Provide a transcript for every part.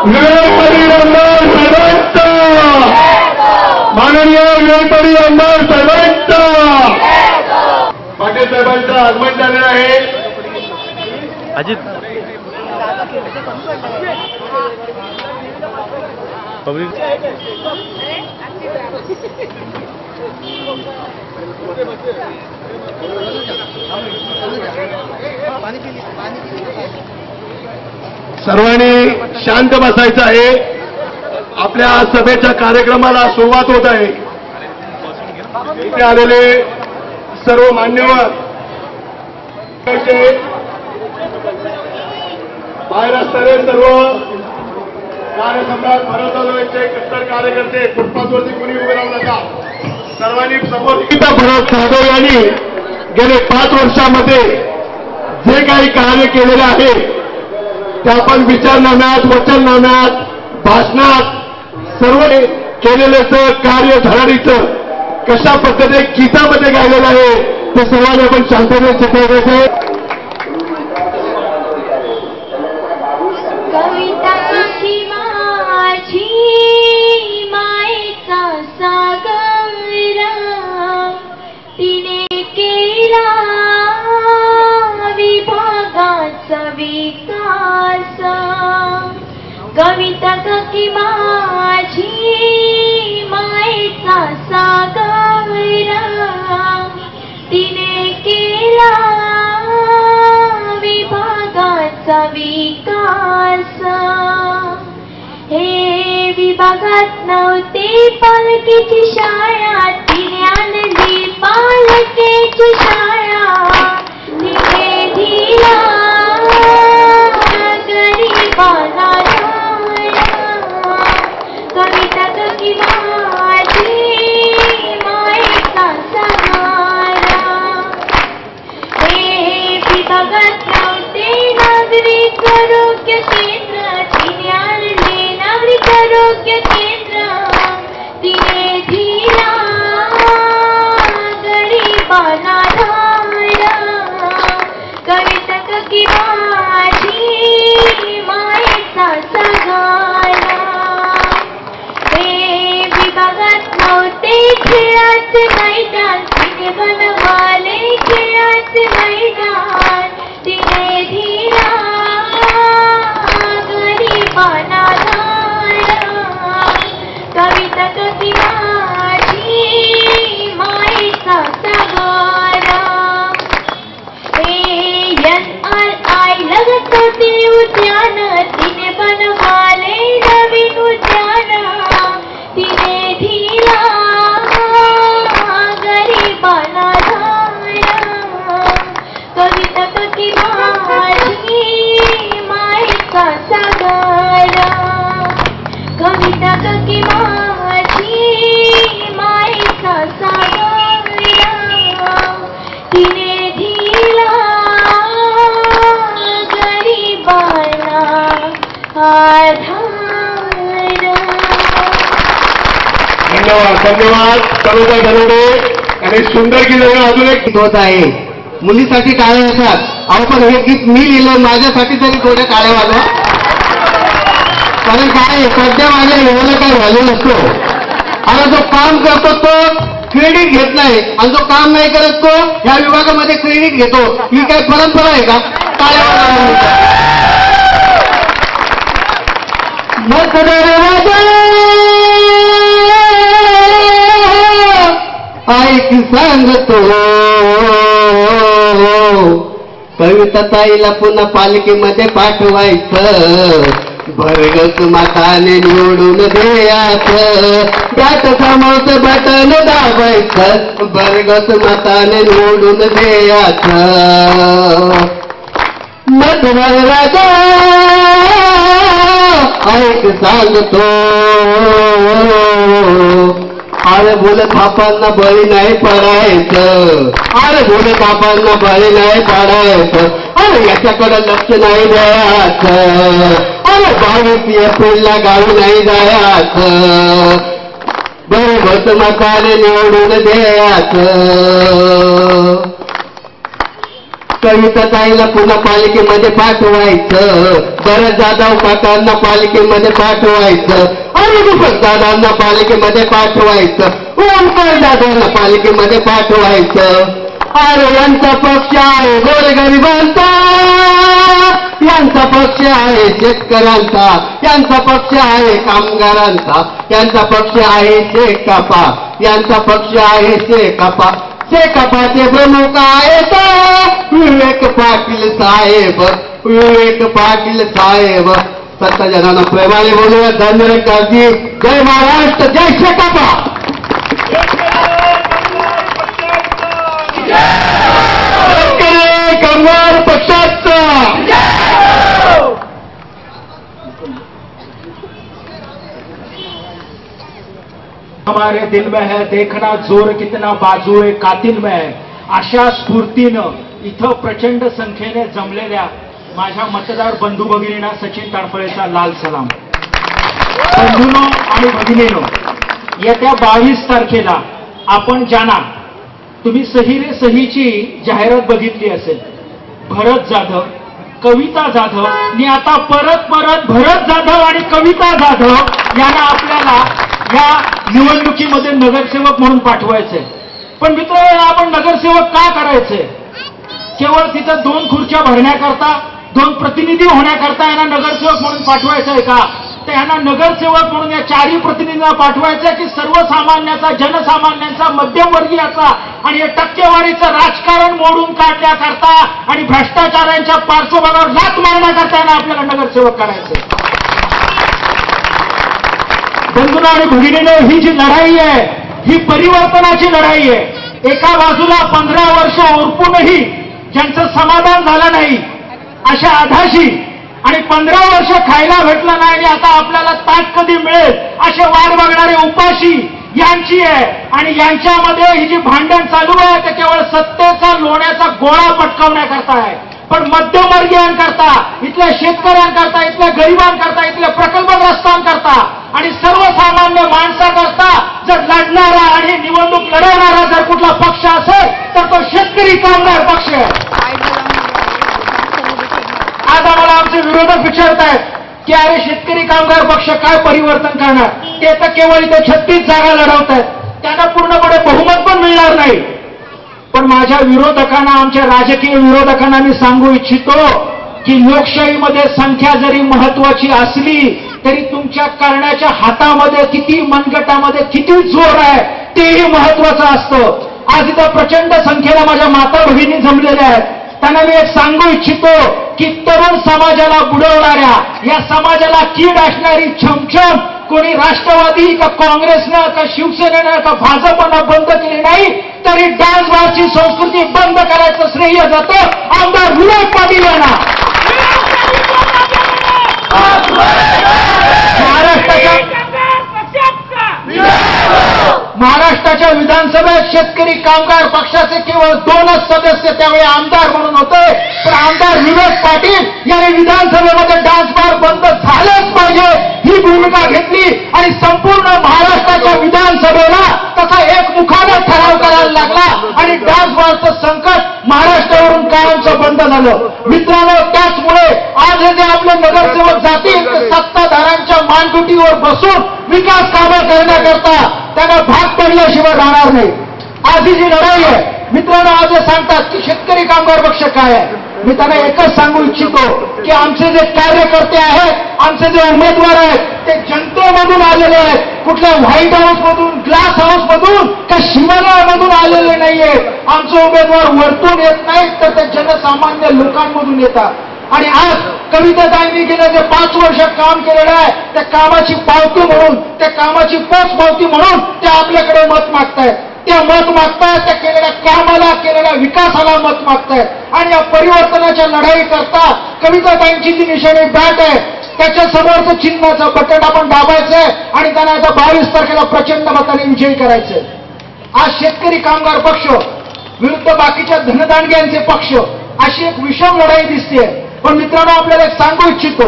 विवेकपरी आमदार साहेबांचा माननीय विवेकपरी आमदार साहेबांचा पाटील साहेबांचं आगमन झालेलं आहे अजित पब्लिक सर्वांनी शांत बसायचं आहे. आपल्या सभेच्या कार्यक्रमाला सुरुवात होत आहे. इथे आलेले सर्व मान्यवर. बाहेर असणारे सर्व कार्यसम्राट भरत यांचे कट्टर कार्यकर्ते फुटपाथवरती कोणी उभे राहू नका. सर्वांनी समोर भरत साधव यांनी गेले पाच वर्षामध्ये जे काही कार्य केलेले आहे त्या आपण विचारनाम्यात वचननाम्यात भाषणात सर्व केलेलं कार्य धडाडीचं कशा पद्धतीने गीतामध्ये गायलेलं आहे ते सर्वांनी आपण शांततेत शिकवायचं आहे की माझी मायचा सागरा तिने केला विभागाचा विकास. हे विभागात नव्हते पालकीची शाळा. तिने आणली पालकेची शाळा. get you. धन्यवाद धन्यवाद. तनुजा धनवडे. आणि सुंदर गीत अजून एक होत आहे. मुलीसाठी टाळ्या असतात. अहो पण हे गीत मी लिहिलं माझ्यासाठी तरी थोड्या टाळ्या वाजवा. कारण काय सध्या माझ्या एवढं काय व्हॅल्यू नसतो. आणि जो काम करतो तो क्रेडिट घेत नाही. आणि जो काम नाही करत तो या विभागामध्ये क्रेडिट घेतो. ही काय परंपरा आहे का? टाळ्या वाजवा. ऐक सांगतो कविता ताईला पुन्हा पालिकेमध्ये पाठवायचं. भरगस माताने निवडून द्यायचं त्यात समोरचं बटन दाबायचं. भरगस माताने निवडून द्यायचं मधुर राजा ऐक सांगतो अरे बोल बापांना बळी नाही पडायचं. अरे बोल बापांना बळी नाही पडायचं. अरे याच्याकडे लक्ष नाही द्यायचं. अरे बावीस एप्रिलला गावी नाही जायचं. बरे भट मताने निवडून द्यायचं. कविता ताईला पुन्हा पालिकेमध्ये पाठवायचं. बरं जाधव काकांना पालिकेमध्ये पाठवायचं. अरे दीपक दादांना पालिकेमध्ये पाठवायचं. ओमकार दादांना पालिकेमध्ये पाठवायचं. अरे यांचा पक्ष आहे गोरगरिबांचा. यांचा पक्ष आहे शेतकऱ्यांचा. यांचा पक्ष आहे कामगारांचा. यांचा पक्ष आहे शेकापा. यांचा पक्ष आहे शेकापा. शेकापाचे प्रमुख आहेत विवेक पाटील साहेब विवेक पाटील साहेब. सत्ता जनांना प्रेमाने बोलूया धन्यवाद गांधी. जय महाराष्ट्र जय शेकापा. कामगार पक्षाचा. हमारे दिल में है देखना जोर कितना बाजू आहे कातिल में है। अशा स्फूर्तीनं इथं प्रचंड संख्येने जमलेल्या माझ्या मतदार बंधू भगिनींना सचिन तडफळेचा लाल सलाम. बंधूनो आणि भगिनीनो येत्या बावीस तारखेला आपण ज्यांना तुम्ही सही रे सहीची जाहिरात बघितली असेल. भरत जाधव कविता जाधव आणि आता परत परत भरत जाधव आणि कविता जाधव यांना आपल्याला या निवडणुकीमध्ये नगरसेवक म्हणून पाठवायचे. पण मित्र आपण नगरसेवक का करायचे? केवळ तिथं दोन खुर्च्या भरण्याकरता दोन प्रतिनिधी होण्याकरता यांना नगरसेवक म्हणून पाठवायचं आहे का? तर यांना नगरसेवक म्हणून या चारही प्रतिनिधींना पाठवायचं की सर्वसामान्याचा जनसामान्यांचा मध्यमवर्गीयाचा आणि या टक्केवारीचं राजकारण मोडून काढण्याकरता आणि भ्रष्टाचारांच्या पार्श्वभूमीवर लात मारण्याकरता यांना आपल्याला नगरसेवक करायचंय बंधुना आणि भगिनीने ही जी लढाई आहे ही परिवर्तनाची लढाई आहे. एका बाजूला पंधरा वर्ष उरपूनही ज्यांचं समाधान झालं नाही अशा आधाशी आणि पंधरा वर्ष खायला भेटलं नाही आणि आता आपल्याला ताट कधी मिळेल असे वाट बघणारे उपाशी यांची आहे. आणि यांच्यामध्ये ही जी भांडण चालू आहे ते केवळ सत्तेचा लोण्याचा गोळा पटकावण्याकरता आहे. पण मध्यमवर्गीयांकरता इथल्या शेतकऱ्यांकरता इथल्या गरिबांकरता इथल्या प्रकल्पग्रस्तांकरता आणि सर्वसामान्य माणसाकरता जर लढणारा आणि निवडणूक लढवणारा जर कुठला पक्ष असेल तर तो शेतकरी कामगार पक्ष. आज आम्हाला आमचे विरोधक विचारतायत की अरे शेतकरी कामगार पक्ष काय परिवर्तन करणार? ते तर केवळ इथे छत्तीस जागा लढवत आहेत. त्यांना पूर्णपणे बहुमत पण मिळणार नाही. पण माझ्या विरोधकांना आमच्या राजकीय विरोधकांना मी सांगू इच्छितो की लोकशाहीमध्ये संख्या जरी महत्वाची असली तरी तुमच्या करण्याच्या हातामध्ये किती मनगटामध्ये किती जोर आहे तेही महत्वाचं असतं. आज इथं प्रचंड संख्येला माझ्या माता भगिनी जमलेल्या आहेत. त्यांना मी एक सांगू इच्छितो की तरुण समाजाला बुडवणाऱ्या या समाजाला कीड असणारी छमछम कोणी राष्ट्रवादी का काँग्रेसनं का शिवसेनेनं का भाजपनं बंद केली नाही तरी डान्स बारची संस्कृती बंद करायचं श्रेय जातं. आमदार विनोद पाटील यांना. महाराष्ट्राच्या विधानसभेत शेतकरी कामगार पक्षाचे केवळ दोनच सदस्य त्यावेळी आमदार म्हणून होते. पण आमदार विवेक पाटील यांनी विधानसभेमध्ये डान्स बार बंद झालंच पाहिजे. ही भूमिका घेतली आणि संपूर्ण महाराष्ट्राच्या विधानसभेला तसा एक मुखाने ठराव करायला लागला. आणि डान्स बारचं संकट महाराष्ट्रावरून कायमचं बंद झालं. मित्रांनो त्याचमुळे आज हे जे आपले नगरसेवक जातील ते सत्ताधाऱ्यांच्या मानगुटीवर बसून विकास कामं करण्याकरता त्यांना भाग पडल्याशिवाय राहणार नाही. आज ही जी लढाई आहे मित्रांनो आज सांगतात की शेतकरी कामगार पक्ष काय आहे? मी त्यांना एकच सांगू इच्छितो की आमचे जे कार्यकर्ते आहेत आमचे जे उमेदवार आहेत ते जनतेमधून आलेले आहेत. कुठल्या व्हाईट हाऊस मधून ग्लास हाऊस मधून का शिवालयामधून आलेले नाहीये आमचे उमेदवार वरतून येत नाहीत तर ते जनसामान्य लोकांमधून येतात. आणि आज कविताताईंनी गेल्या जे पाच वर्ष काम केलेलं आहे त्या कामाची पावती म्हणून त्या कामाची पोच पावती म्हणून ते आपल्याकडे मत मागतायत. त्या मत मागतायत त्या केलेल्या कामाला केलेल्या विकासाला मत मागतायत. आणि या परिवर्तनाच्या लढाई करता कविताताईंची जी निशाणी बॅट आहे त्याच्या समोरचं चिन्हाचं बटन आपण दाबायचंय आणि त्यांना आता बावीस तारखेला प्रचंड मताने विजयी करायचंय. आज शेतकरी कामगार पक्ष विरुद्ध बाकीच्या धनदानग्यांचे पक्ष अशी एक विषम लढाई दिसते पण मित्रांनो आपल्याला एक सांगू इच्छितो.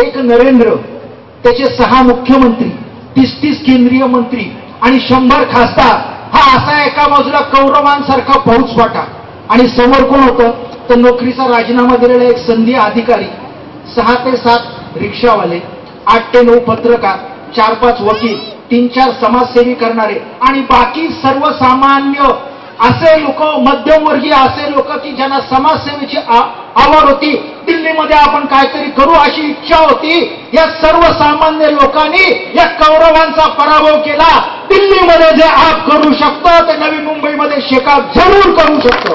एक नरेंद्र त्याचे सहा मुख्यमंत्री तीस तीस केंद्रीय मंत्री आणि शंभर खासदार हा असा एका बाजूला कौरवांसारखा फौजफाटा आणि समोर कोण होतं? तर नोकरीचा राजीनामा दिलेला एक संधी अधिकारी सहा ते सात रिक्षावाले आठ ते नऊ पत्रकार चार पाच वकील तीन चार समाजसेवी करणारे आणि बाकी सर्वसामान्य असे लोक मध्यमवर्गीय असे लोक की ज्यांना समाजसेवेची आवड होती दिल्लीमध्ये आपण काहीतरी करू अशी इच्छा होती या सर्वसामान्य लोकांनी या कौरवांचा पराभव केला. दिल्लीमध्ये जे आप करू शकतो ते नवी मुंबईमध्ये शेकाप जरूर करू शकतो.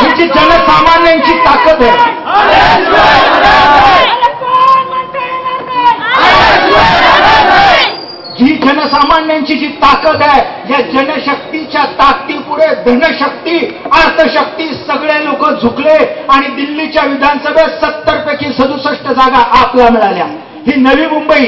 ही जी जनसामान्यांची ताकद आहे. जी जनसामान्यांची जी ताकद आहे या जनशक्तीच्या ताकदीपुढे धनशक्ती अर्थशक्ती सगळे लोक झुकले आणि दिल्लीच्या विधानसभेत सत्तर पैकी सदुसष्ट जागा आपल्या मिळाल्या. ही नवी मुंबई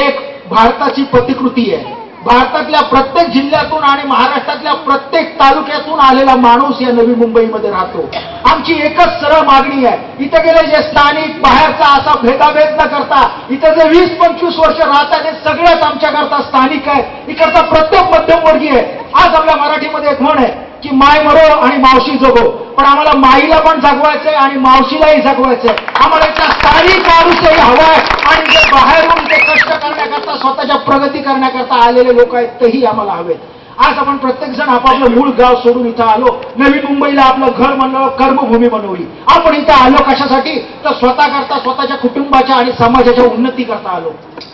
एक भारताची प्रतिकृती आहे. भारतातल्या प्रत्येक जिल्ह्यातून आणि महाराष्ट्रातल्या प्रत्येक तालुक्यातून आलेला माणूस या नवी मुंबईमध्ये राहतो. आमची एकच सरळ मागणी आहे. इथं गेले जे स्थानिक बाहेरचा असा भेदाभेद न करता इथं जे वीस पंचवीस वर्ष राहतात हे सगळ्याच आमच्याकरता स्थानिक आहे इकडचा प्रत्येक मध्यमवर्गीय आहे. आज आपल्या मराठीमध्ये एक म्हण आहे की माय मरो आणि मावशी जगो. पण आम्हाला माईला पण जगवायचंय आणि मावशीलाही जगवायचंय. आम्हाला इथला स्थानिक माणूसही हवाय. आणि जे बाहेरून ते कष्ट करण्याकरता स्वतःच्या प्रगती करण्याकरता आलेले लोक आहेत तेही आम्हाला हवेत. आज आपण प्रत्येक जण आपापलं मूळ गाव सोडून इथं आलो. नवी मुंबईला आपलं घर म्हणलं कर्मभूमी बनवली. आपण इथं आलो कशासाठी? तर स्वतः करता स्वतःच्या कुटुंबाच्या आणि समाजाच्या उन्नती करता आलो.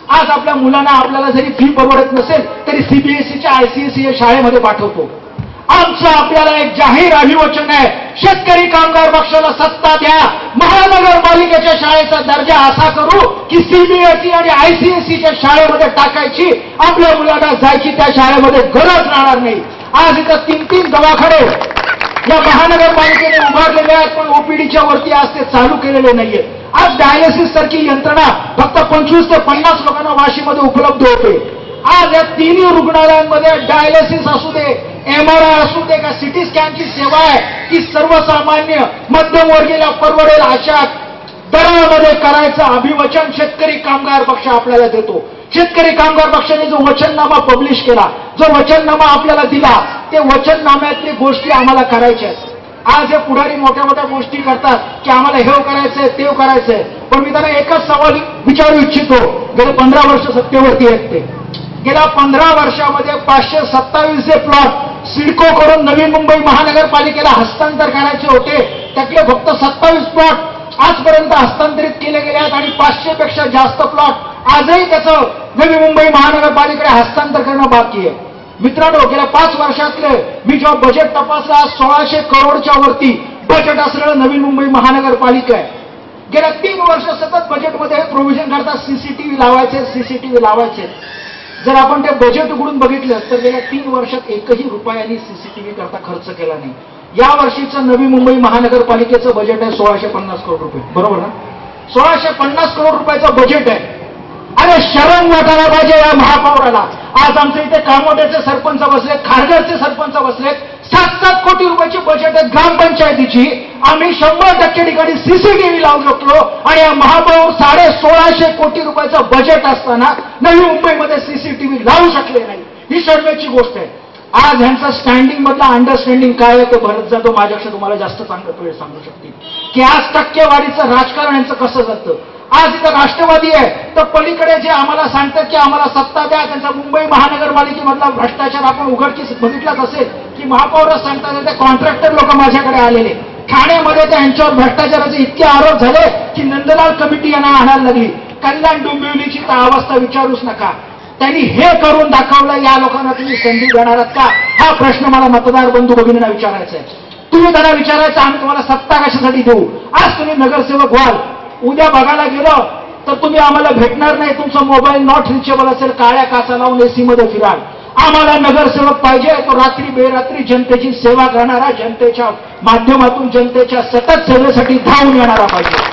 आज आपल्या मुलांना आपल्याला जरी फी परवडत नसेल तरी सीबीएसईच्या आयसीएसई या शाळेमध्ये पाठवतो. आमचं आपल्याला एक जाहीर अभिवचन आहे. शेतकरी कामगार पक्षाला सत्ता द्या. महानगरपालिकेच्या शाळेचा दर्जा असा करू की सीबीएसई आणि आयसीएसईच्या शाळेमध्ये टाकायची. आपल्या मुलांना जायची त्या शाळेमध्ये गरज राहणार नाही. आज इथं तीन तीन दवाखाने या महानगरपालिकेने उभारलेले आहेत पण ओपीडीच्या वरती आज ते चालू केलेले नाहीये. आज डायलिसिस सारखी यंत्रणा फक्त पंचवीस ते पन्नास लोकांना वाशीमध्ये उपलब्ध होते. आज या तिन्ही रुग्णालयांमध्ये डायलिसिस असू दे एम आर आय असू दे का सिटी स्कॅनची सेवा आहे. की सर्वसामान्य मध्यमवर्गीय परवडेल अशा दरामध्ये करायचं अभिवचन शेतकरी कामगार पक्ष आपल्याला देतो. शेतकरी कामगार पक्षाने जो वचननामा पब्लिश केला जो वचननामा आपल्याला दिला ते वचननाम्यातली गोष्टी आम्हाला करायच्या आहेत. आज हे पुढारी मोठ्या मोठ्या गोष्टी करतात की आम्हाला हे करायचंय ते करायचंय. पण मी त्यांना एकच सवाल विचारू इच्छितो. गेले पंधरा वर्ष सत्तेवरती आहेत ते. गेल्या पंधरा वर्षामध्ये पाचशे सत्तावीसचे प्लॉट सिडको करून नवी मुंबई महानगरपालिकेला हस्तांतर करायचे होते. त्यातले फक्त सत्तावीस प्लॉट आजपर्यंत हस्तांतरित केले गेले आहेत आणि पाचशे पेक्षा जास्त प्लॉट आजही त्याचं नवी मुंबई महानगरपालिकेकडे हस्तांतर करणं बाकी आहे. मित्रांनो गेल्या पाच वर्षातले मी जेव्हा बजेट तपासला सोळाशे करोडच्या वरती बजेट असलेलं नवी मुंबई महानगरपालिका आहे. गेल्या तीन वर्ष सतत बजेटमध्ये हे प्रोव्हिजन करतात. सीसीटीव्ही लावायचे सीसीटीव्ही लावायचे. जर आपण ते बजेट उघडून बघितलं तर गेल्या तीन वर्षात एकही रुपयाने सीसीटीव्ही करता खर्च केला नाही. या वर्षीचं नवी मुंबई महानगरपालिकेचं बजेट आहे सोळाशे पन्नास करोड रुपये. बरोबर ना? सोळाशे पन्नास करोड रुपयाचं बजेट आहे. अरे शरण वाटायला पाहिजे या महापौराला. आज आमच्या इथे कामोट्याचे सरपंच बसले खारघरचे सरपंच बसलेत. सात कोटी रुपयाची बजेट आहे ग्रामपंचायतीची. आम्ही शंभर टक्के ठिकाणी सीसीटीव्ही लावू शकलो आणि या महापौर साडे सोळाशे कोटी रुपयाचं बजेट असताना नवी मुंबईमध्ये सीसीटीव्ही लावू शकले नाही. ही शर्मेची गोष्ट आहे. आज ह्यांचा स्टँडिंग मधला अंडरस्टँडिंग काय आहे तो भरत जातो. माझ्यापेक्षा तुम्हाला जास्त चांगलं वेळ सांगू शकतील. की आज टक्केवारीचं राजकारण यांचं कसं जातं आज इथं राष्ट्रवादी आहे. तर पलीकडे जे आम्हाला सांगतात की आम्हाला सत्ता द्या त्यांचा मुंबई महानगरपालिकेमधला भ्रष्टाचार आपण उघडकीस बघितलाच असेल की महापौरच सांगतात ते कॉन्ट्रॅक्टर लोक माझ्याकडे आलेले. ठाण्यामध्ये त्या यांच्यावर भ्रष्टाचाराचे इतके आरोप झाले की नंदलाल कमिटी यांना आणायला लागली. कल्याण डोंबिवलीची तर अवस्था विचारूच नका. त्यांनी हे करून दाखवलं या लोकांना तुम्ही संधी देणार आहात का? हा प्रश्न मला मतदार बंधू भगिनींना विचारायचा आहे. तुम्ही त्यांना विचारायचं आम्ही तुम्हाला सत्ता कशासाठी देऊ? आज तुम्ही नगरसेवक व्हाल. उद्या बघायला गेलो तर तुम्ही आम्हाला भेटणार नाही. तुमचा मोबाईल नॉट रिचेबल असेल काळ्या काचा लावून एसीमध्ये फिराल. आम्हाला नगरसेवक पाहिजे तो रात्री बेरात्री जनतेची सेवा करणारा जनतेच्या माध्यमातून जनतेच्या सतत सेवेसाठी धावून येणारा पाहिजे.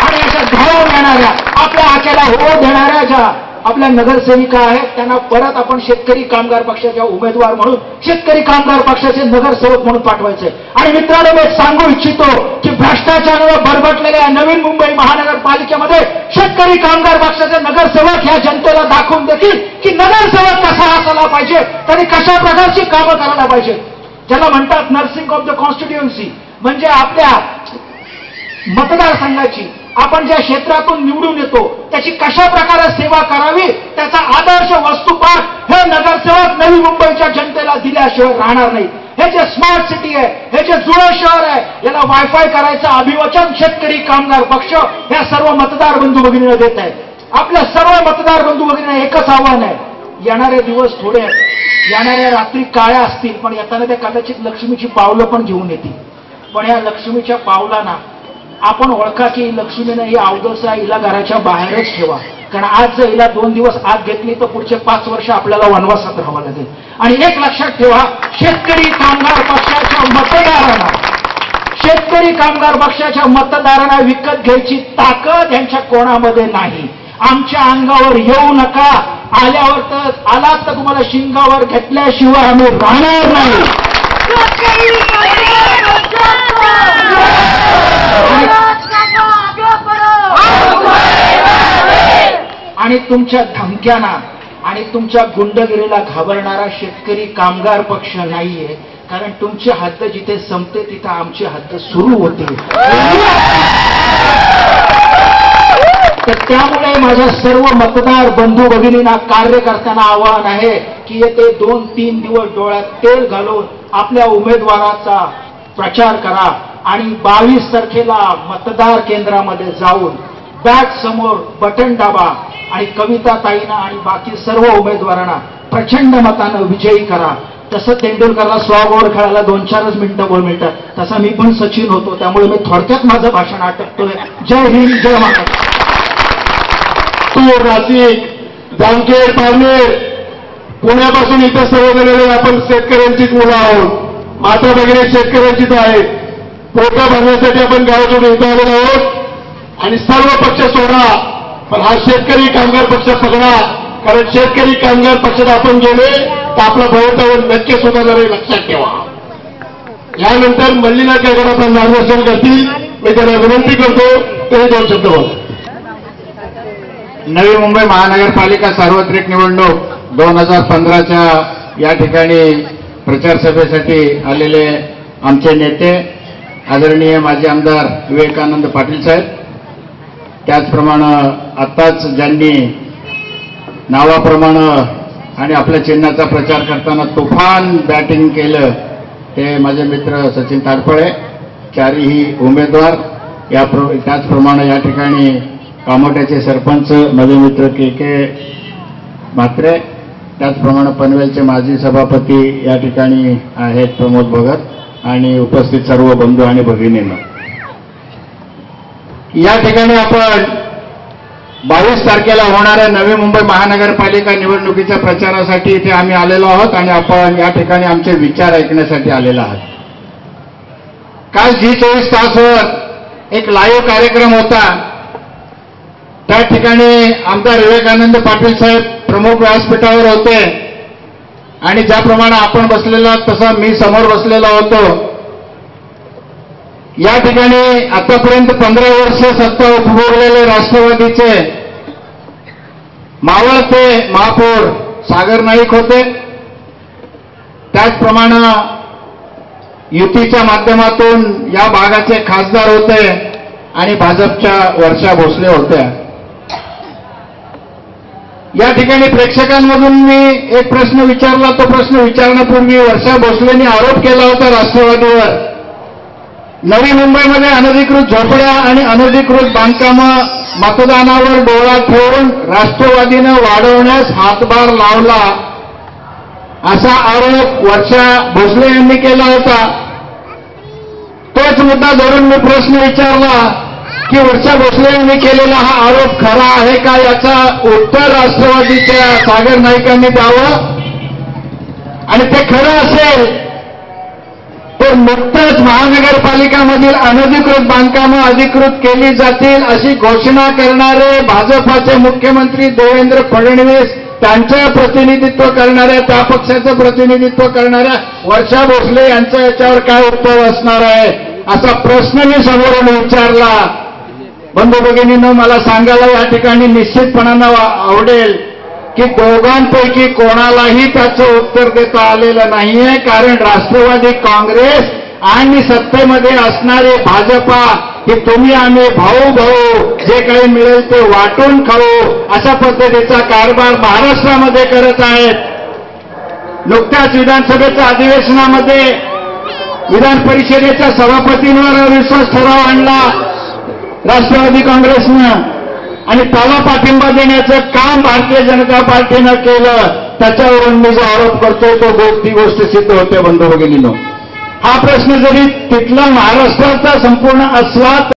आणि अशा धावून येणाऱ्या आपल्या आक्याला हो देणाऱ्या ज्या आपल्या नगरसेविका आहेत त्यांना परत आपण शेतकरी कामगार पक्षाच्या उमेदवार म्हणून शेतकरी कामगार पक्षाचे नगरसेवक म्हणून पाठवायचे. आणि मित्रांनो मी सांगू इच्छितो की भ्रष्टाचारावर बरबटलेल्या नवीन मुंबई महानगरपालिकेमध्ये शेतकरी कामगार पक्षाचे नगरसेवक ह्या जनतेला दाखवून देतील की नगरसेवक कसा असायला पाहिजे त्यांनी कशा प्रकारची कामं करायला पाहिजे. ज्याला म्हणतात नर्सिंग ऑफ द कॉन्स्टिट्युएन्सी म्हणजे आपल्या मतदारसंघाची आपण ज्या क्षेत्रातून निवडून येतो त्याची कशा प्रकारे सेवा करावी त्याचा आदर्श वस्तुपाठ हे नगरसेवक नवी मुंबईच्या जनतेला दिल्याशिवाय राहणार नाही. हे जे स्मार्ट सिटी आहे हे जे जुळं शहर आहे याला वायफाय करायचं अभिवचन शेतकरी कामगार पक्ष या सर्व मतदार बंधू भगिनीला देत आहे आपल्या सर्व मतदार बंधू भगिनीला एकच आव्हान आहे. येणारे दिवस थोडे येणाऱ्या रात्री काळ्या असतील पण येताना त्या कदाचित लक्ष्मीची पावलं पण घेऊन येतील. पण या लक्ष्मीच्या पावलांना आपण ओळखा की लक्ष्मीनं ही अवदसा हिला घराच्या बाहेरच ठेवा. कारण आज जर हिला दोन दिवस आत घेतली तर पुढचे पाच वर्ष आपल्याला वनवासात राहावं लागेल. आणि एक लक्षात ठेवा शेतकरी कामगार पक्षाच्या मतदारांना शेतकरी कामगार पक्षाच्या मतदारांना विकत घ्यायची ताकद यांच्या कोणामध्ये नाही. आमच्या अंगावर येऊ नका. आल्यावर तर आलात तर तुम्हाला शिंगावर घेतल्याशिवाय आम्ही राहणार नाही. आणि तुमच्या धमक्यांना आणि तुमच्या गुंडगिरीला घाबरणारा शेतकरी कामगार पक्ष नाहीये. कारण तुमची हद्द जिथे संपते तिथे आमची हद्द सुरू होते. तर त्यामुळे माझ्या सर्व मतदार बंधू भगिनींना कार्य करताना आवाहन आहे की येते दोन तीन दिवस डोळ्यात तेल घालून आपल्या उमेदवाराचा प्रचार करा आणि बावीस तारखेला मतदार केंद्रामध्ये जाऊन बॅट समोर बटन दाबा. आणि कविता ताईंना आणि बाकी सर्व उमेदवारांना प्रचंड मतानं विजयी करा. तसं तेंडुलकरला स्वागोवर खेळायला दोन चारच मिनिटं बोल मिळतात. तसा मी पण सचिन होतो त्यामुळे मी थोडक्यात माझं भाषण आटकतोय जय हिंद जय महाराष्ट्र. तू नाशिक जामखेड पारनेर. पुण्यापासून इथं सर्व गेलेले आपण शेतकऱ्यांचीच मुलं आहोत. माता वगैरे शेतकऱ्यांचीच आहेत. पोटा भरण्यासाठी आपण गावातून इथं आलेलो आहोत. आणि सर्व पक्ष सोडा. पण हा शेतकरी कामगार पक्ष पकडा कारण शेतकरी कामगार पक्षात आपण गेले तर आपलं भवितव्य नक्की सुधारणार आहे लक्षात ठेवा. यानंतर मल्लीना काय आपण मार्गदर्शन करतील. मी त्यांना विनंती करतो ते दोन शब्द नवी मुंबई महानगरपालिका सार्वत्रिक निवडणूक दोन हजार पंधराच्या या ठिकाणी प्रचार सभेसाठी आलेले आमचे नेते आदरणीय माजी आमदार विवेकानंद पाटील साहेब. त्याचप्रमाणे आत्ताच ज्यांनी नावाप्रमाणे आणि आपल्या चिन्हाचा प्रचार करताना तुफान बॅटिंग केलं ते माझे मित्र सचिन ताडफळे चारही उमेदवार या प्र त्याचप्रमाणे या ठिकाणी कामोट्याचे सरपंच माझे मित्र के के म्हात्रे त्याचप्रमाणे पनवेलचे माजी सभापती या ठिकाणी आहेत प्रमोद भगत आणि उपस्थित सर्व बंधू आणि भगिनींना. या ठिकाणी आपण बावीस तारखेला होणाऱ्या नवी मुंबई महानगरपालिका निवडणुकीच्या प्रचारासाठी इथे आम्ही आलेलो आहोत आणि आपण या ठिकाणी आमचे विचार ऐकण्यासाठी आलेलो आहोत. काल जी चोवीस तासवर एक लाईव्ह कार्यक्रम होता. त्या ठिकाणी आमदार विवेकानंद पाटील साहेब प्रमुख व्यासपीठावर होते. आणि ज्याप्रमाणे आपण बसलेला आहोत मी समोर बसलेला होतो. या ठिकाणी आतापर्यंत पंधरा वर्ष सत्ता उपभोगलेले राष्ट्रवादीचे मावळते महापौर सागर नाईक होते. त्याचप्रमाणे युतीच्या माध्यमातून या भागाचे खासदार होते आणि भाजपच्या वर्षा भोसले होत्या या ठिकाणी प्रेक्षकांमधून मी एक प्रश्न विचारला तो प्रश्न विचारण्यापूर्वी वर्षा भोसलेंनी आरोप केला होता राष्ट्रवादीवर. नवी मुंबईमध्ये अनधिकृत झोपड्या आणि अनधिकृत बांधकामं मतदानावर डोळा ठेवून राष्ट्रवादीनं वाढवण्यास हातभार लावला असा आरोप वर्षा भोसले यांनी केला होता. तोच मुद्दा धरून मी प्रश्न विचारला की वर्षा भोसले यांनी केलेला हा आरोप खरा आहे का? याचा उत्तर राष्ट्रवादीच्या सागर नाईकांनी द्यावं? आणि ते खरं असेल तर नुकतंच महानगरपालिकामधील अनधिकृत बांधकामं अधिकृत केली जातील अशी घोषणा करणारे भाजपाचे मुख्यमंत्री देवेंद्र फडणवीस त्यांचं प्रतिनिधित्व करणाऱ्या त्या पक्षाचं प्रतिनिधित्व करणाऱ्या वर्षा भोसले यांचं याच्यावर काय उत्तर असणार आहे? असा प्रश्न मी समोरून विचारला. बंधू भगिनीनं मला सांगायला या ठिकाणी निश्चितपणानं वा- आवडेल. की दोघांपैकी कोणालाही त्याचं उत्तर देता आलेलं नाहीये कारण राष्ट्रवादी काँग्रेस आणि सत्तेमध्ये असणारे भाजपा की तुम्ही आम्ही भाऊ भाऊ जे काही मिळेल ते वाटून खाऊ अशा पद्धतीचा कारभार महाराष्ट्रामध्ये करत आहेत. नुकत्याच विधानसभेच्या अधिवेशनामध्ये विधान परिषदेच्या सभापतींवर अविश्वास ठराव आणला. राष्ट्रवादी काँग्रेसनं. आणि त्याला पाठिंबा देण्याचं काम भारतीय जनता पार्टीनं केलं त्याच्यावरून मी जो आरोप करतोय तो गो- ती गोष्ट सिद्ध होते बंधू भगिनीनो. हा प्रश्न जरी तिथला महाराष्ट्राचा संपूर्ण असला